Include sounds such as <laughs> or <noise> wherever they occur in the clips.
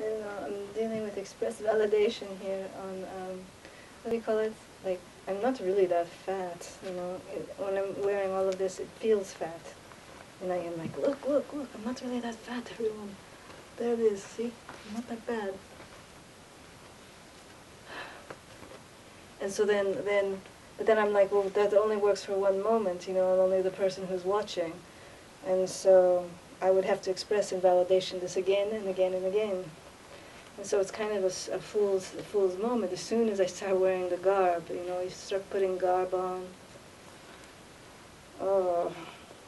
I don't know, I'm dealing with express validation here on, um, what do you call it? Like, I'm not really that fat, you know. It, when I'm wearing all of this, it feels fat. And I am like, look, look, look, I'm not really that fat, everyone. There it is, see? I'm not that bad. And so then, then, but then I'm like, well, that only works for one moment, you know, and only the person who's watching. And so I would have to express invalidation this again and again and again. And so it's kind of a, a, fool's, a fool's moment. As soon as I start wearing the garb, you know, you start putting garb on. Oh,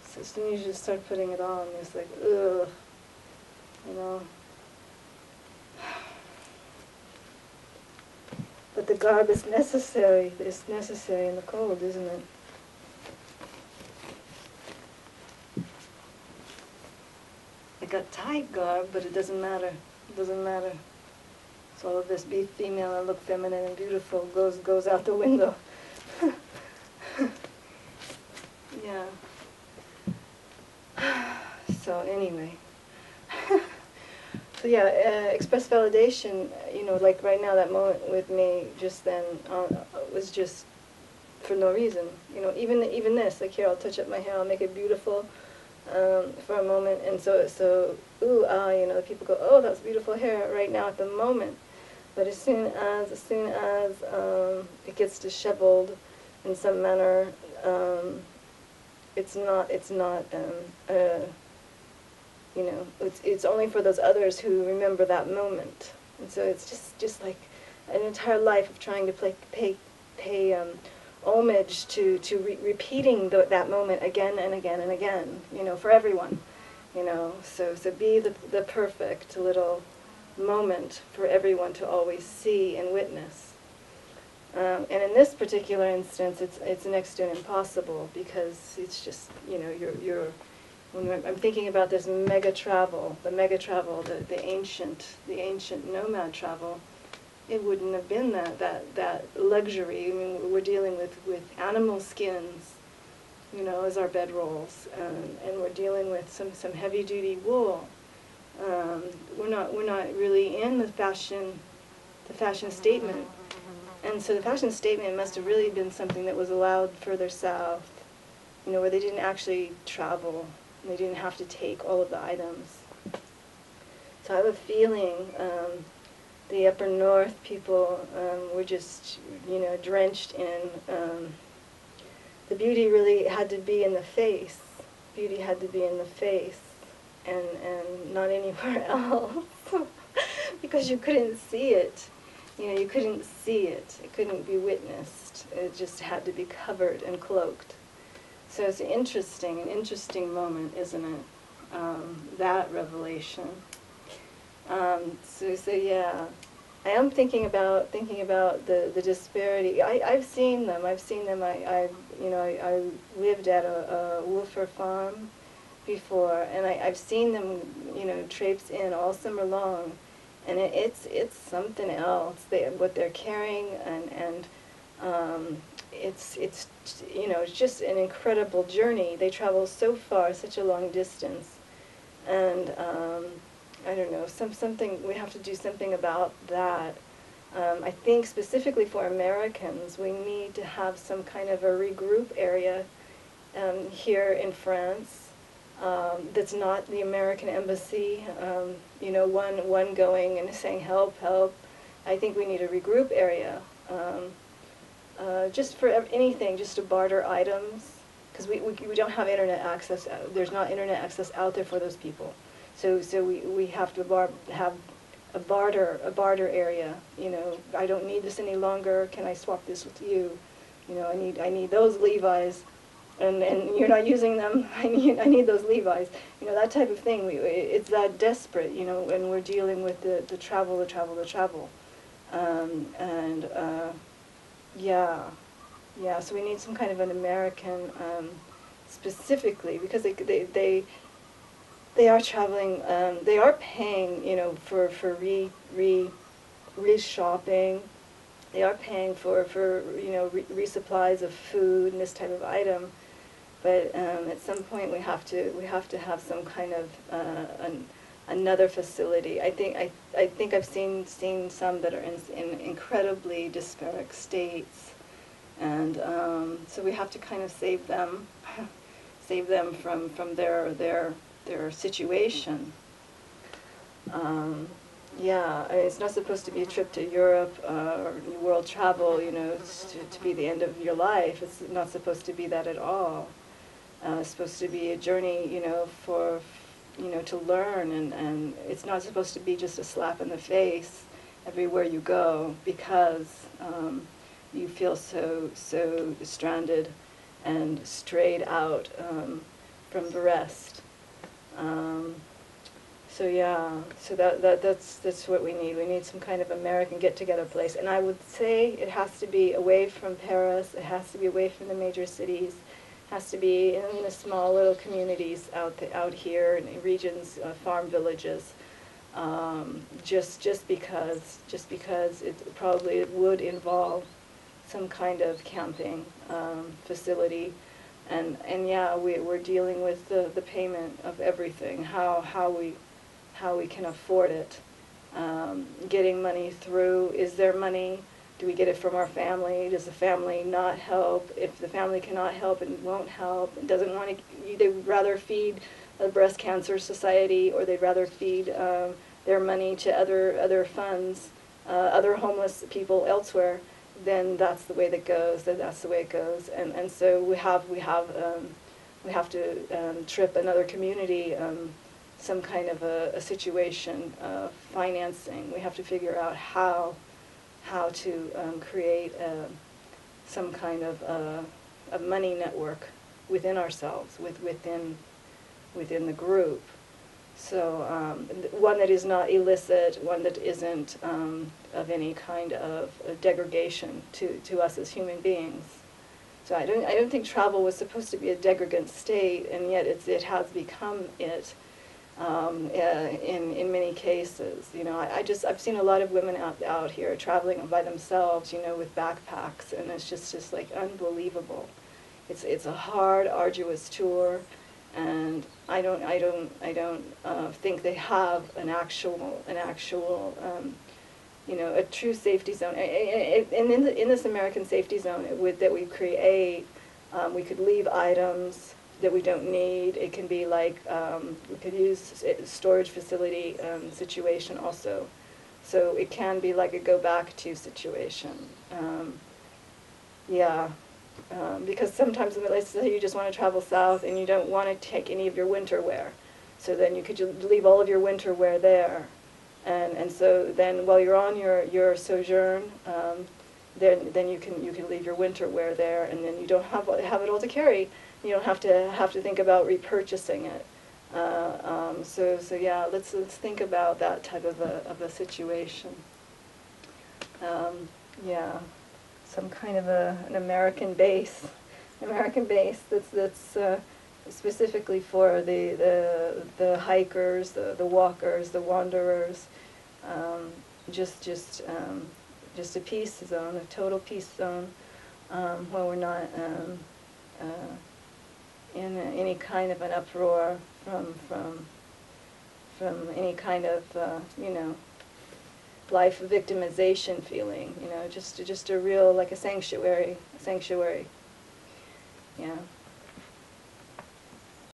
so as soon as you just start putting it on, it's like, ugh, you know. But the garb is necessary. It's necessary in the cold, isn't it? I got tight garb, but it doesn't matter. It doesn't matter. All of this be female and look feminine and beautiful goes goes out the window. <laughs> yeah. <sighs> So anyway. <laughs> so yeah, uh, express validation. You know, like right now, that moment with me just then uh, was just for no reason. You know, even even this, like here, I'll touch up my hair, I'll make it beautiful um, for a moment, and so so ooh ah, you know, people go, oh, that's beautiful hair right now at the moment. But as soon as as soon as um, it gets disheveled in some manner, um, it's not it's not um, uh, you know it's it's only for those others who remember that moment, and so it's just just like an entire life of trying to play, pay pay um, homage to to re repeating the, that moment again and again and again, you know, for everyone, you know. So so be the the perfect little moment for everyone to always see and witness. Um, and in this particular instance, it's, it's next to impossible because it's just, you know, you're, you're when I'm thinking about this mega travel, the mega travel, the, the ancient, the ancient nomad travel, it wouldn't have been that, that, that luxury. I mean, we're dealing with, with animal skins, you know, as our bedrolls, um, and we're dealing with some, some heavy duty wool. Um, we're not we're not really in the fashion the fashion statement, and so the fashion statement must have really been something that was allowed further south, you know, where they didn't actually travel, they didn't have to take all of the items. So I have a feeling um, the upper north people um, were just you know drenched in um, the beauty really had to be in the face. Beauty had to be in the face and, and not anywhere <laughs> else because you couldn't see it. You know, you couldn't see it. It couldn't be witnessed. It just had to be covered and cloaked. So it's interesting, an interesting moment, isn't it? Um, that revelation. Um, so, so yeah, I am thinking about thinking about the, the disparity. I, I've seen them. I've seen them. I, I you know, I, I lived at a, a Woofer farm before, and I, I've seen them, you know, traipse in all summer long, and it, it's it's something else. They what they're carrying, and and um, it's it's you know it's just an incredible journey. They travel so far, such a long distance, and um, I don't know some something we have to do something about that. Um, I think specifically for Americans, we need to have some kind of a regroup area um, here in France um, that's not the American embassy, um, you know, one, one going and saying help, help. I think we need a regroup area, um, uh, just for anything, just to barter items, because we, we, we, don't have internet access, uh, there's not internet access out there for those people. So, so we, we have to bar have a barter, a barter area, you know, I don't need this any longer, can I swap this with you? You know, I need, I need those Levi's, and, and you're not using them, <laughs> I need, I need those Levi's. You know, that type of thing, we, it's that desperate, you know, when we're dealing with the, the travel, the travel, the travel. Um, and uh, yeah, yeah, so we need some kind of an American, um, specifically, because they, they, they, they are traveling, um, they are paying, you know, for, for re, re, re-shopping, they are paying for, for you know, re resupplies of food and this type of item. But um, at some point we have to we have to have some kind of uh, an, another facility. I think I, I think I've seen seen some that are in, in incredibly disparate states, and um, so we have to kind of save them, <laughs> save them from, from their their their situation. Um, yeah, I mean, it's not supposed to be a trip to Europe uh, or world travel, you know, to, to be the end of your life. It's not supposed to be that at all. Uh, it's supposed to be a journey, you know, for, you know, to learn, and, and it's not supposed to be just a slap in the face everywhere you go because um, you feel so, so stranded and strayed out um, from the rest. Um, so yeah, so that, that that's that's what we need. We need some kind of American get-together place, and I would say it has to be away from Paris. It has to be away from the major cities. Has to be in, in the small little communities out the, out here in regions, uh, farm villages. Um, just just because just because it probably would involve some kind of camping um, facility and and yeah, we we're dealing with the the payment of everything. How how we how we can afford it. Um, getting money through. Is there money? Do we get it from our family? Does the family not help? If the family cannot help and won't help, and doesn't want to, they'd rather feed the breast cancer society, or they'd rather feed um, their money to other other funds, uh, other homeless people elsewhere. Then that's the way that goes. Then that's the way it goes. And and so we have we have um, we have to um, trip another community. Um, some kind of a, a situation of financing. We have to figure out how how to um, create a, some kind of a, a money network within ourselves, with within within the group. So um, one that is not illicit, one that isn't um, of any kind of degradation to, to us as human beings. So I don't, I don't think travel was supposed to be a degradant state, and yet it's, it has become it um, uh, in, in many cases. You know, I, I, just, I've seen a lot of women out, out here traveling by themselves, you know, with backpacks, and it's just, just like unbelievable. It's, it's a hard, arduous tour, and I don't, I don't, I don't uh, think they have an actual, an actual, um, you know, a true safety zone. And in, the, in this American safety zone would, that we create, um, we could leave items, that we don't need. It can be like, um, we could use storage facility um, situation also. So it can be like a go back to situation. Um, yeah, um, because sometimes in let's say you just want to travel south and you don't want to take any of your winter wear. So then you could leave all of your winter wear there. And, and so then while you're on your, your sojourn, um, then, then you can, you can leave your winter wear there and then you don't have, have it all to carry you don't have to have to think about repurchasing it. Uh, um, so so yeah, let's let's think about that type of a of a situation. Um, yeah, some kind of a an American base, <laughs> American base that's that's uh, specifically for the the the hikers, the the walkers, the wanderers. Um, just just um, just a peace zone, a total peace zone, um, where we're not. Um, uh, any kind of an uproar from from from any kind of uh, you know life victimization feeling. You know, just just a real like a sanctuary, sanctuary. Yeah.